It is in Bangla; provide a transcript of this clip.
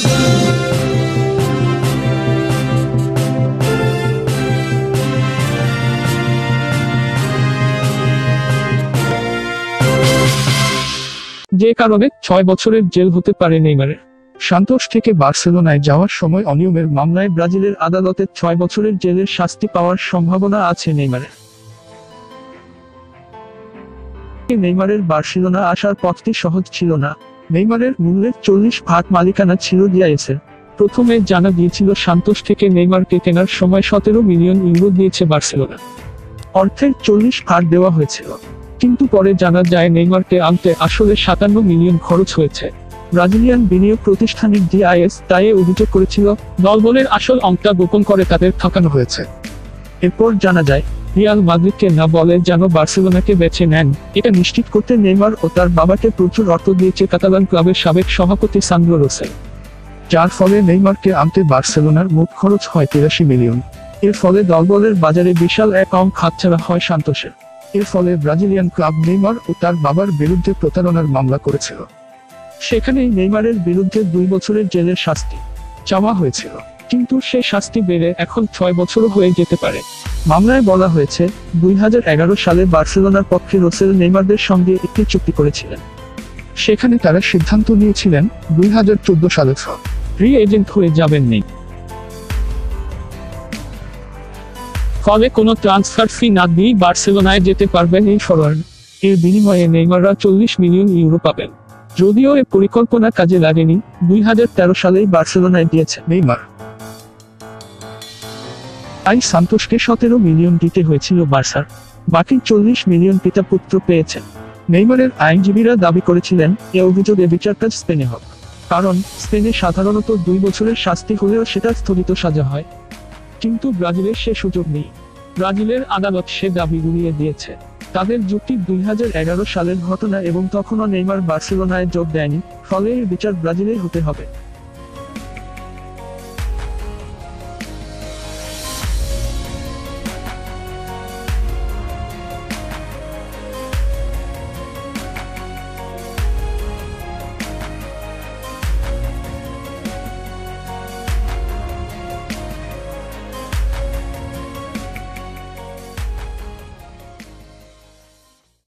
যে কারণে ছয় বছরের জেল হতে পারে নেইমারের। সান্তোস থেকে বার্সেলোনায় যাওয়ার সময় অনিয়মের মামলায় ব্রাজিলের আদালতে ছয় বছরের জেলের শাস্তি পাওয়ার সম্ভাবনা আছে নেইমারের। নেইমারের বার্সেলোনা আসার পথটি সহজ ছিল না। নেইমারের মূল্যের চল্লিশ ভাগ মালিকানা ছিল ডিআইএসের প্রথমে জানা গিয়েছিল সান্তোস থেকে নেইমারকে কেনার সময় সতেরো মিলিয়ন ইউরো দিয়েছে বার্সেলোনা। অর্থের চল্লিশ ভাগ দেওয়া হয়েছিল। কিন্তু পরে জানা যায় নেইমারকে আনতে আসলে সাতান্ন মিলিয়ন খরচ হয়েছে। ব্রাজিলিয়ান বিনিয়োগ প্রতিষ্ঠানের ডিআইএস তাই অভিযোগ করেছিল দলবলের আসল অঙ্কটা গোপন করে তাদের ঠকানো হয়েছে। এরপর জানা যায় রিয়াল মাদ্রিদকে না বলে যেন বার্সেলোনাকে বেছে নেন। এটা নিশ্চিত করতে নেইমার ও তার বাবাকে প্রচুর অর্থ দিয়েছে কাতালান ক্লাবের সাবেক সভাপতি সান্দ্রো রোসেল যার ফলে নেইমারকে আনতে বার্সেলোনার মোট খরচ হয় তিরাশি মিলিয়ন। এর ফলে দলবলের বাজারে বিশাল এক অঙ্ক হাতছাড়া হয় সান্তোষের এর ফলে ব্রাজিলিয়ান ক্লাব নেইমার ও তার বাবার বিরুদ্ধে প্রতারণার মামলা করেছিল। সেখানেই নেইমারের বিরুদ্ধে দুই বছরের জেলের শাস্তি চাওয়া হয়েছিল। কিন্তু সে শাস্তি বেড়ে এখন ছয় বছরও হয়ে যেতে পারে। মামলায় বলা হয়েছে, দুই হাজার এগারো সালে বার্সেলোনার পক্ষে রোসেল নেইমারদের সঙ্গে একটি চুক্তি করেছিলেন। সেখানে তারা সিদ্ধান্ত নিয়েছিলেন, দুই হাজার চোদ্দ সালে ফ্রি এজেন্ট হয়ে যাবেন নেই। ফলে কোনো ট্রান্সফার ফি না দিয়েই বার্সেলোনায় যেতে পারবেন এই ফরোয়ার্ড। এর বিনিময়ে নেইমাররা চল্লিশ মিলিয়ন ইউরো পাবেন। যদিও এ পরিকল্পনা কাজে লাগেনি, দুই হাজার তেরো সালেই বার্সেলোনায় দিয়েছে নেইমার। তাই সান্তোষকে সতেরো মিলিয়ন দিতে হয়েছিল বার্সার। বাকি চল্লিশ মিলিয়ন পিতা পুত্র পেয়েছেন। নেইমারের আইনজীবীরা দাবি করেছিলেন, এ অভিযোগে বিচারকাজ স্পেনে হোক কারণ, স্পেনে সাধারণত দুই বছরের শাস্তি হলেও সেটা স্থগিত সাজা হয়। কিন্তু ব্রাজিলের সে সুযোগ নেই। ব্রাজিলের আদালত সে দাবি উড়িয়ে দিয়েছে। তাদের যুক্তি দুই হাজার এগারো সালের ঘটনা এবং তখনও নেইমার বার্সেলোনায় যোগ দেয়নি, ফলে এর বিচার ব্রাজিলে হতে হবে।